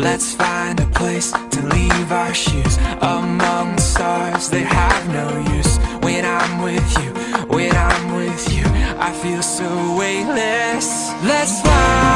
Let's find a place to leave our shoes among the stars that have no use. When I'm with you, when I'm with you, I feel so weightless. Let's fly.